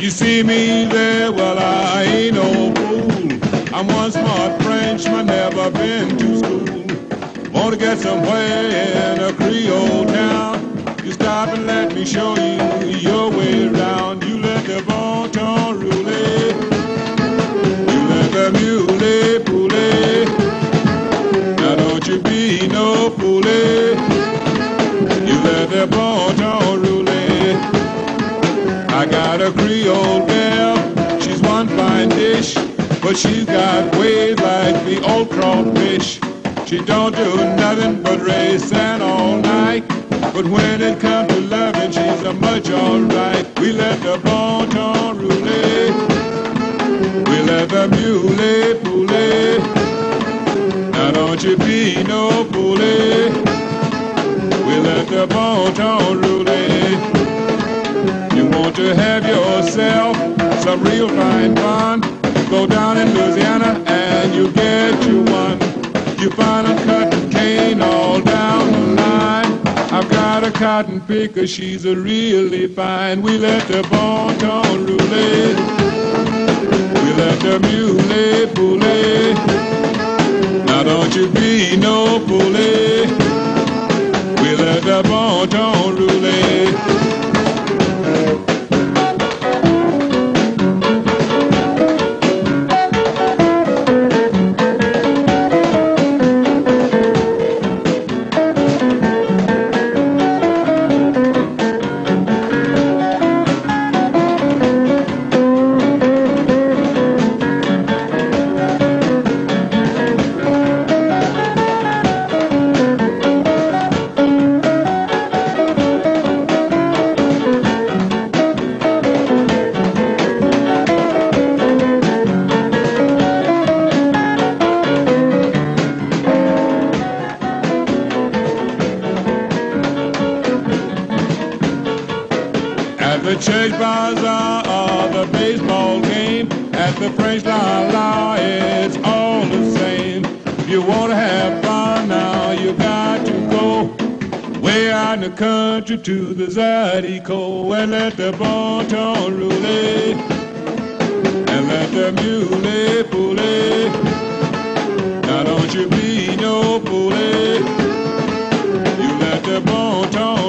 You see me there, well, I ain't no fool. I'm one smart Frenchman, never been to school. Want to get somewhere in a Creole town? You stop and let me show you But she's got ways like the old crawfish. She don't do nothing but race sand all night. But when it comes to loving, she's a much alright. We let the bon ton rouler. We let the mule poulet. Now don't you be no foolie. We let the bon ton rouler. You want to have yourself some real fine fun? Go down in Louisiana and you get you one. You find a cotton cane all down the line. I've got a cotton picker, she's a really fine. We let the bon ton rouler. We let the mule poulet. Now don't you be no foolie. We let the bon ton rouler. The church bazaar or the baseball game, at the French la la, it's all the same. If you want to have fun now, you got to go way out in the country to the Zydeco and let the bon ton roulette and let the mule poulet. Now don't you be no foolie. Eh? You let the bon ton